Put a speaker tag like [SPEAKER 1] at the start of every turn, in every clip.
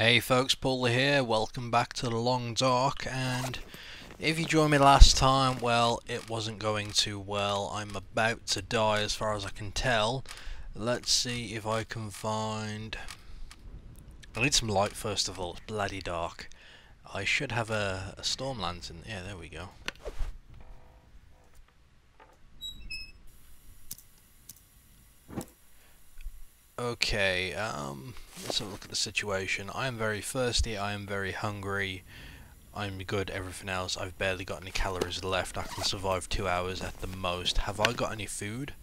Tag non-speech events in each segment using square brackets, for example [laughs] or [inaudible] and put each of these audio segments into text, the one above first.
[SPEAKER 1] Hey folks, Paul here, welcome back to the Long Dark, and if you joined me last time, well, it wasn't going too well. I'm about to die as far as I can tell. Let's see if I can find... I need some light first of all, it's bloody dark. I should have a, a storm lantern, yeah, there we go. Okay, um, let's have a look at the situation. I am very thirsty, I am very hungry, I'm good, everything else. I've barely got any calories left, I can survive two hours at the most. Have I got any food?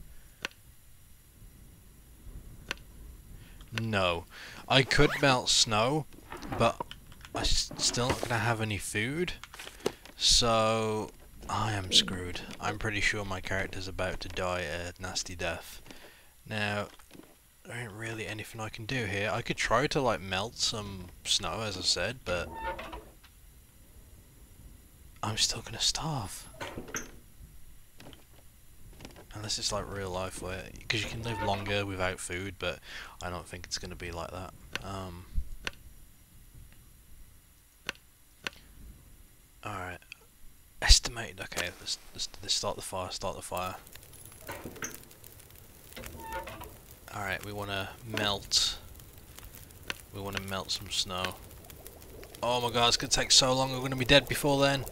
[SPEAKER 1] No. I could melt snow, but I'm still not going to have any food. So, I am screwed. I'm pretty sure my character's about to die a nasty death. Now, there ain't really anything I can do here. I could try to like melt some snow as I said, but I'm still gonna starve. Unless it's like real life where, because you can live longer without food, but I don't think it's gonna be like that. Um, Alright. Estimate, okay, let's, let's start the fire, start the fire. Alright, we want to melt. We want to melt some snow. Oh my god, it's going to take so long. We're going to be dead before then.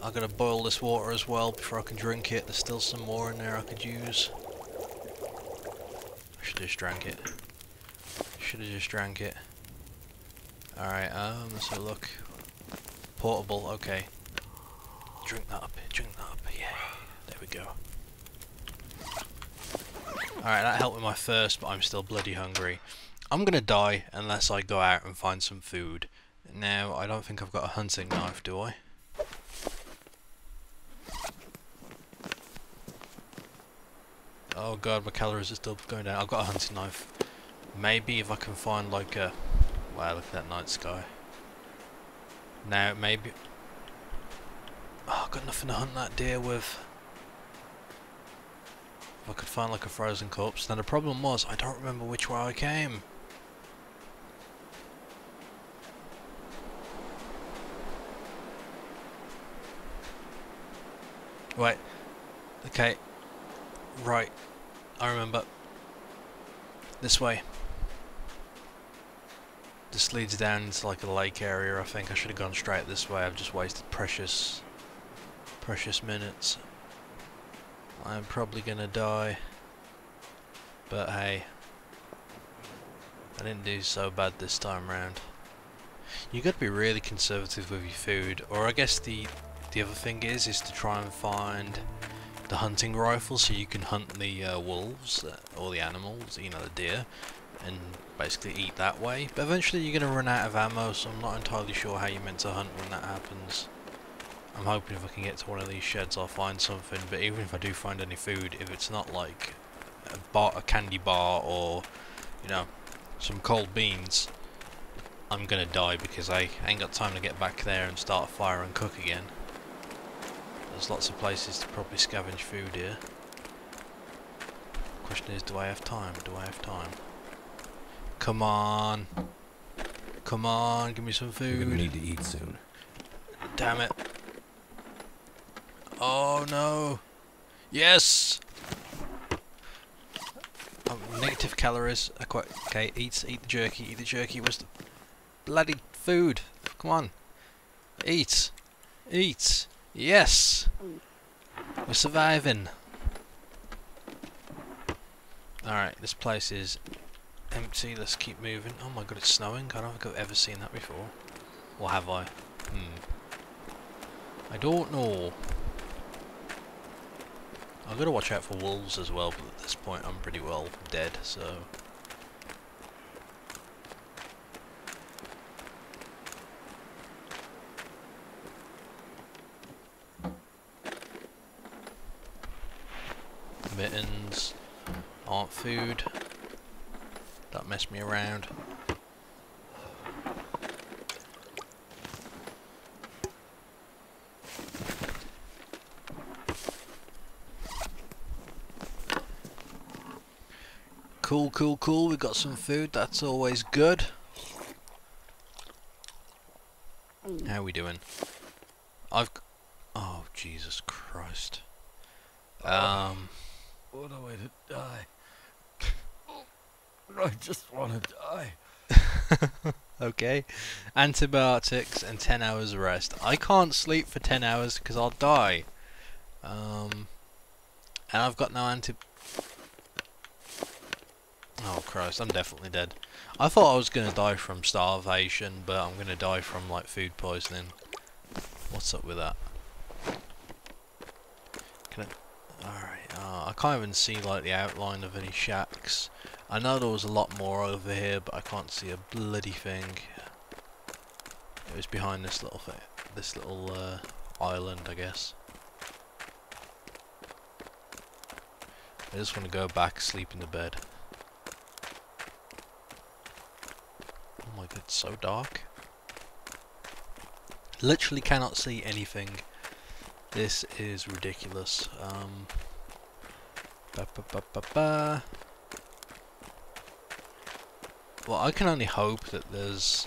[SPEAKER 1] I'm going to boil this water as well before I can drink it. There's still some more in there I could use. I should have just drank it. Should have just drank it. Alright, um, let's have a look. Potable, okay. Drink that up, drink that up, yeah. There we go. Alright, that helped with my thirst, but I'm still bloody hungry. I'm gonna die unless I go out and find some food. Now, I don't think I've got a hunting knife, do I? Oh god, my calories are still going down. I've got a hunting knife. Maybe if I can find like a Wow, look at that night sky. Now, maybe... Oh, I've got nothing to hunt that deer with. If I could find like a frozen corpse. Now the problem was, I don't remember which way I came. Wait. Okay. Right. I remember. This way. This leads down into like a lake area. I think I should have gone straight this way. I've just wasted precious, precious minutes. I'm probably gonna die. But hey, I didn't do so bad this time round. You got to be really conservative with your food, or I guess the the other thing is is to try and find the hunting rifle so you can hunt the uh, wolves uh, or the animals, you know, the deer, and basically eat that way. But eventually you're going to run out of ammo, so I'm not entirely sure how you're meant to hunt when that happens. I'm hoping if I can get to one of these sheds I'll find something, but even if I do find any food, if it's not like a, bar, a candy bar or, you know, some cold beans, I'm gonna die because I ain't got time to get back there and start a fire and cook again. There's lots of places to probably scavenge food here. Question is, do I have time? Do I have time? Come on. Come on, give me some food.
[SPEAKER 2] Gonna need to eat soon.
[SPEAKER 1] Damn it. Oh no. Yes! Oh, negative calories. Okay, eat, eat the jerky, eat the jerky. Where's the bloody food? Come on. Eat. Eat. Yes! We're surviving. Alright, this place is empty. Let's keep moving. Oh my god, it's snowing. I don't think I've ever seen that before. Or have I? Hmm. I don't know. I've got to watch out for wolves as well, but at this point I'm pretty well dead, so... Mittens aren't food mess me around. Cool, cool, cool. We got some food. That's always good. How we doing? I've... Oh, Jesus Christ. Oh. Um...
[SPEAKER 2] What a way to die. I just want to die. [laughs]
[SPEAKER 1] okay. Antibiotics and 10 hours rest. I can't sleep for 10 hours because I'll die. Um, and I've got no anti... Oh Christ, I'm definitely dead. I thought I was going to die from starvation, but I'm going to die from like food poisoning. What's up with that? Can I... Alright, uh, I can't even see like the outline of any shacks. I know there was a lot more over here, but I can't see a bloody thing. It was behind this little thing, this little uh, island, I guess. I just want to go back, sleep in the bed. Oh my god, it's so dark. Literally cannot see anything. This is ridiculous. Um, ba ba ba. Well, I can only hope that there's...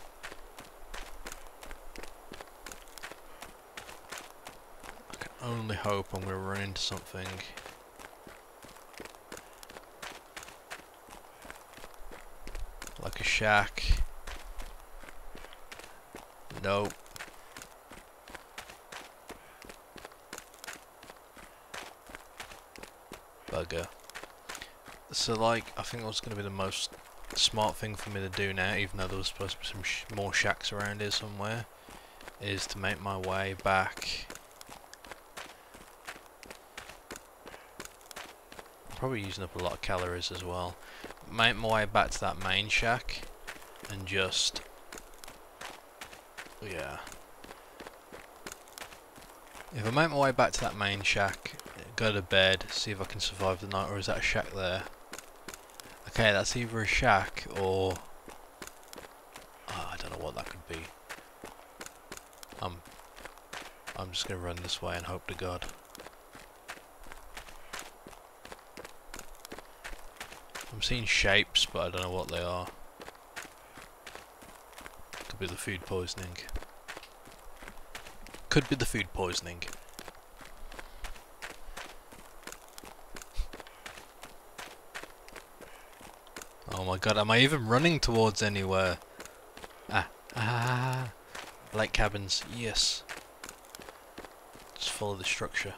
[SPEAKER 1] I can only hope I'm going to run into something. Like a shack. Nope. Bugger. So like, I think what's going to be the most smart thing for me to do now, even though there was supposed to be some sh more shacks around here somewhere, is to make my way back. Probably using up a lot of calories as well. Make my way back to that main shack and just, yeah. If I make my way back to that main shack, go to bed, see if I can survive the night, or is that a shack there? Okay, that's either a shack or... Oh, I don't know what that could be. I'm... I'm just gonna run this way and hope to God. I'm seeing shapes, but I don't know what they are. Could be the food poisoning. Could be the food poisoning. Oh my god, am I even running towards anywhere? Ah, ah, light cabins, yes. Just follow the structure.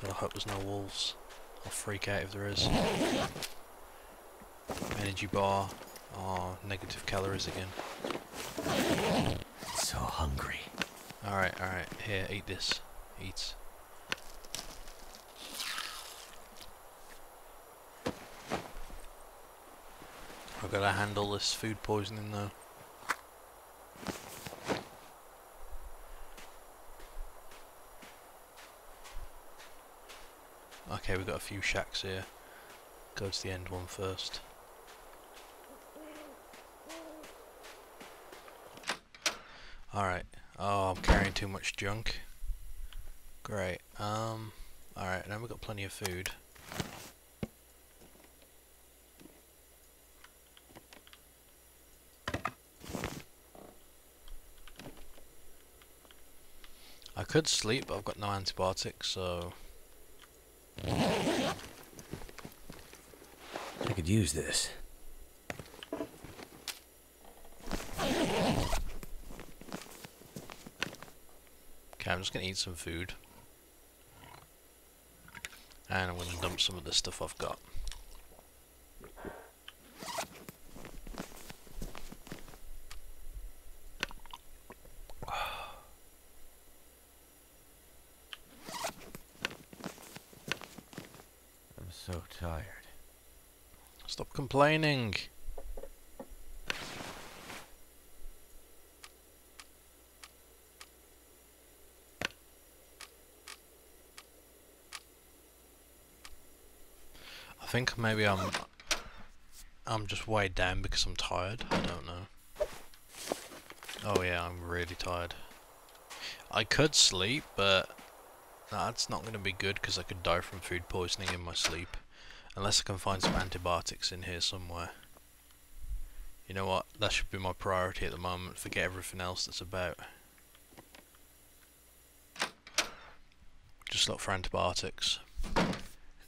[SPEAKER 1] God, I hope there's no wolves. I'll freak out if there is. Energy bar. Oh, negative calories again.
[SPEAKER 2] So hungry.
[SPEAKER 1] Alright, alright, here, eat this. Eat. I've got to handle this food poisoning though. Okay, we've got a few shacks here. Go to the end one first. Alright. Oh, I'm carrying too much junk. Great. Um, alright, now we've got plenty of food. I could sleep, but I've got no antibiotics, so...
[SPEAKER 2] I could use this.
[SPEAKER 1] Okay, I'm just gonna eat some food. And I'm gonna dump some of the stuff I've got.
[SPEAKER 2] I'm so tired.
[SPEAKER 1] Stop complaining! I think maybe I'm I'm just weighed down because I'm tired. I don't know. Oh yeah, I'm really tired. I could sleep, but that's not going to be good because I could die from food poisoning in my sleep. Unless I can find some antibiotics in here somewhere. You know what? That should be my priority at the moment. Forget everything else that's about. Just look for antibiotics.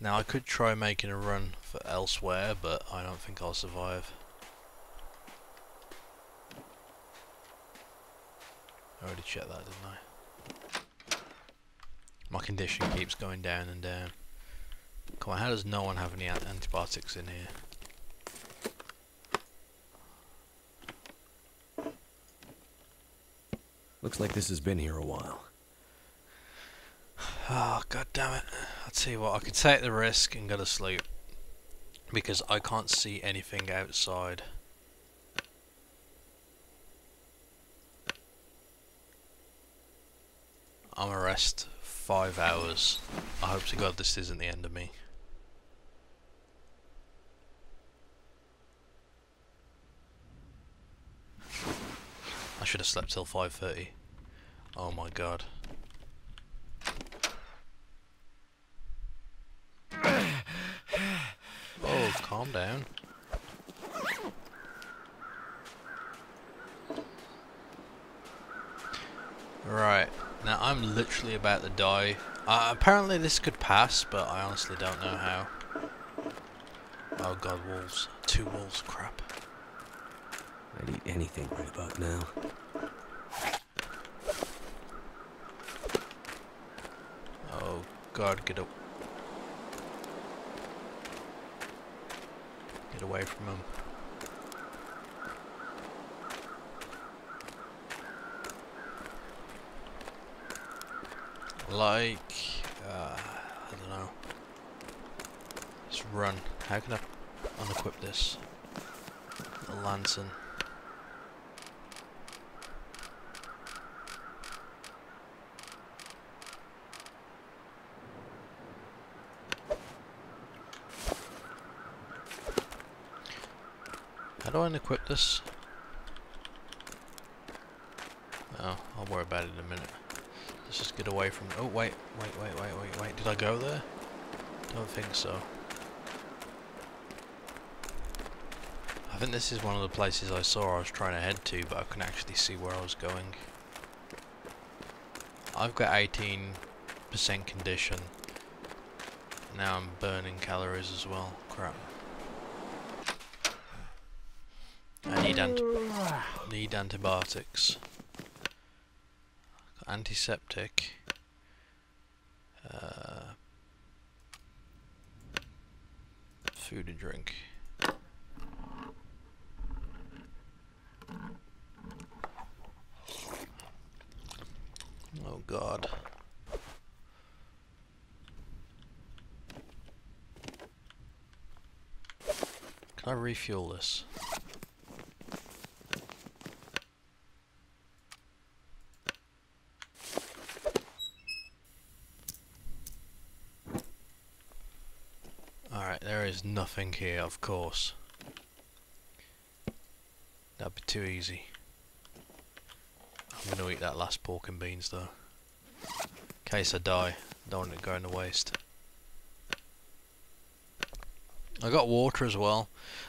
[SPEAKER 1] Now I could try making a run for elsewhere, but I don't think I'll survive. I already checked that, didn't I? My condition keeps going down and down. Come on, how does no one have any antibiotics in here?
[SPEAKER 2] Looks like this has been here a while. [sighs]
[SPEAKER 1] Oh, god damn it. I'll tell you what, I could take the risk and go to sleep. Because I can't see anything outside. I'm a rest five hours. I hope to god this isn't the end of me. I should have slept till 5.30. Oh my god. Oh, calm down. Right, now I'm literally about to die. Uh, apparently this could pass, but I honestly don't know how. Oh god, wolves. Two wolves, crap.
[SPEAKER 2] I'd eat anything right about now.
[SPEAKER 1] Oh god, get up. Get away from him. Like, uh, I don't know. Let's run. How can I unequip this? The lantern. How do I unequip this? Oh, I'll worry about it in a minute. Let's just get away from... Oh, wait, wait, wait, wait, wait, wait. Did I go there? Don't think so. I think this is one of the places I saw I was trying to head to, but I couldn't actually see where I was going. I've got 18% condition. Now I'm burning calories as well. Crap. I need, ant [sighs] need antibiotics. Antiseptic. Uh, food and drink. Oh god. Can I refuel this? Alright, there is nothing here, of course. That'd be too easy. I'm gonna eat that last pork and beans though. In case I die, don't want it going to waste. I got water as well.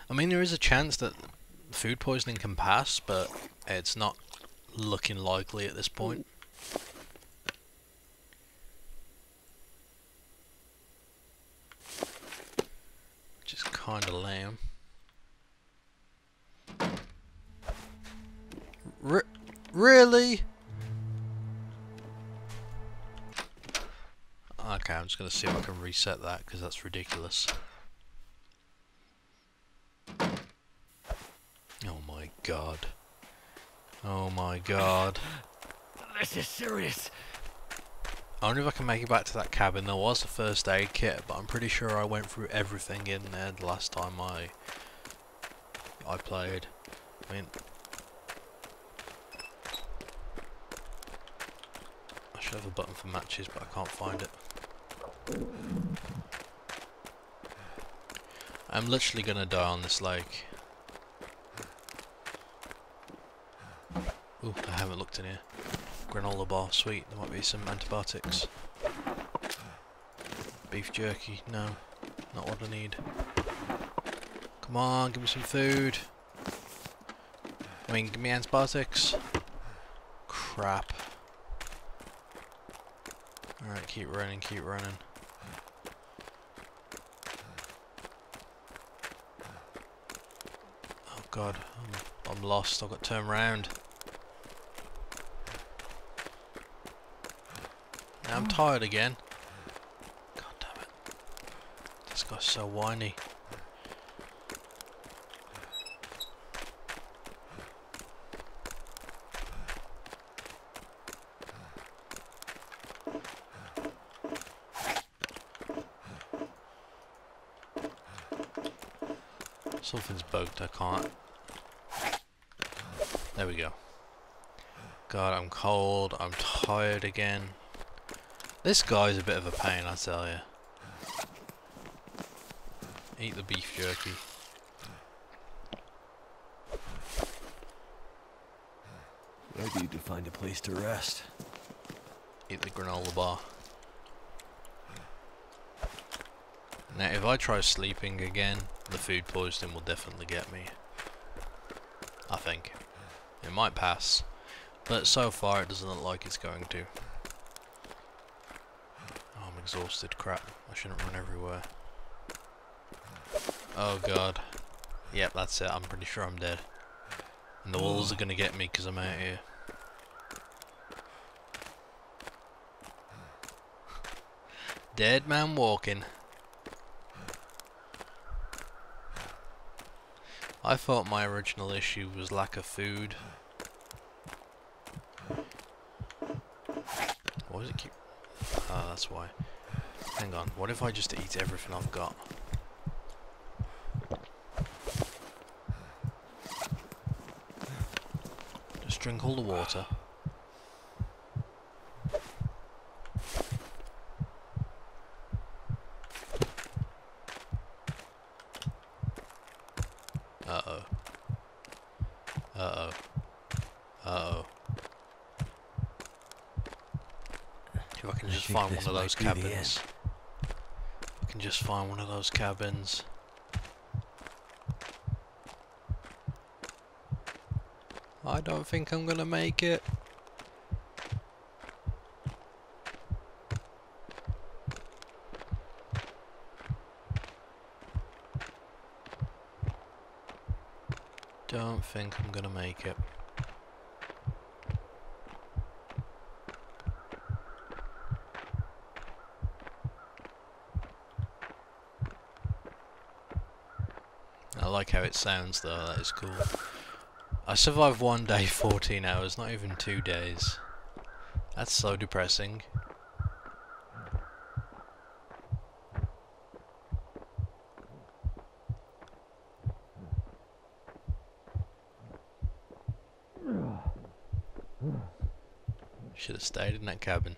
[SPEAKER 1] I mean there is a chance that food poisoning can pass, but it's not looking likely at this point. Okay, I'm just gonna see if I can reset that because that's ridiculous. Oh my god. Oh my god.
[SPEAKER 2] This is serious.
[SPEAKER 1] I wonder if I can make it back to that cabin. There was a first aid kit, but I'm pretty sure I went through everything in there the last time I I played. I mean, I should have a button for matches, but I can't find it. I'm literally gonna die on this lake. Ooh, I haven't looked in here. Granola bar, sweet. There might be some antibiotics. Beef jerky, no. Not what I need. Come on, give me some food. I mean, give me antibiotics. Crap. Alright, keep running, keep running. Oh god, I'm, I'm lost, I've got to turn around. Now I'm oh. tired again. God damn it. This guy's so whiny. Something's bugged, I can't. There we go. God, I'm cold, I'm tired again. This guy's a bit of a pain, I tell you. Eat the beef jerky.
[SPEAKER 2] I need to find a place to rest.
[SPEAKER 1] Eat the granola bar. Now, if I try sleeping again, the food poisoning will definitely get me. I think. It might pass. But so far, it doesn't look like it's going to. Oh, I'm exhausted. Crap. I shouldn't run everywhere. Oh, God. Yep, that's it. I'm pretty sure I'm dead. And the wolves are going to get me because I'm out here. Dead man walking. I thought my original issue was lack of food. Why does it keep... Ah, that's why. Hang on, what if I just eat everything I've got? Just drink all the water. If I can
[SPEAKER 2] I
[SPEAKER 1] just find one of those cabins. I can just find one of those cabins. I don't think I'm gonna make it. Don't think I'm gonna make it. I like how it sounds though, that is cool. I survived one day, [laughs] 14 hours, not even two days. That's so depressing. Should have stayed in that cabin.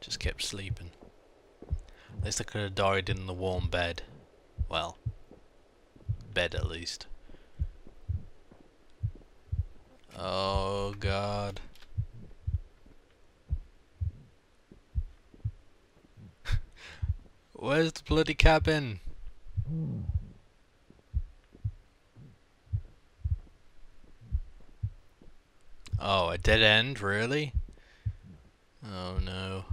[SPEAKER 1] Just kept sleeping. At least I could have died in the warm bed. Well, bed at least. Oh god. [laughs] Where's the bloody cabin? Oh, a dead end, really? Oh no.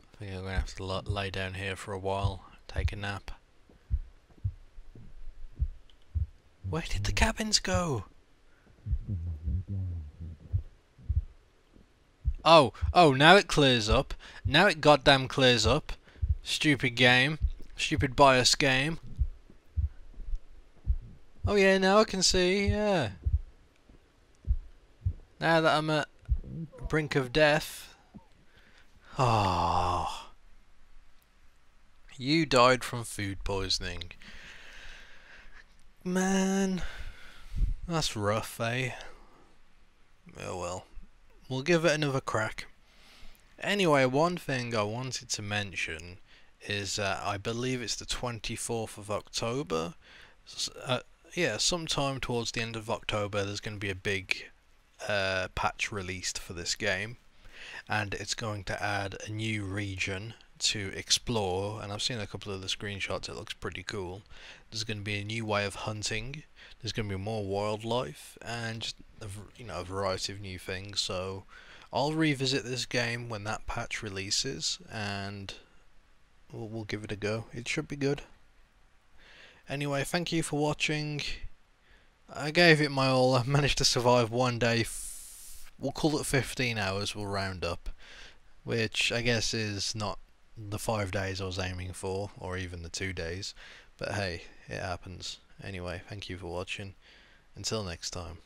[SPEAKER 1] I think I'm gonna have to li- lay down here for a while, take a nap. Where did the cabins go? Oh, oh, now it clears up. Now it goddamn clears up. Stupid game. Stupid bias game. Oh yeah, now I can see, yeah. Now that I'm at brink of death. Oh. You died from food poisoning. Man. That's rough, eh? Oh well. We'll give it another crack. Anyway, one thing I wanted to mention is uh, I believe it's the 24th of October. Uh, yeah, sometime towards the end of October there's going to be a big uh, patch released for this game. And it's going to add a new region to explore, and I've seen a couple of the screenshots. It looks pretty cool. There's going to be a new way of hunting. There's going to be more wildlife, and just a, you know a variety of new things. So I'll revisit this game when that patch releases, and we'll, we'll give it a go. It should be good. Anyway, thank you for watching. I gave it my all. I managed to survive one day. we'll call it 15 hours. We'll round up, which I guess is not the five days I was aiming for, or even the two days. But hey, it happens. Anyway, thank you for watching. Until next time.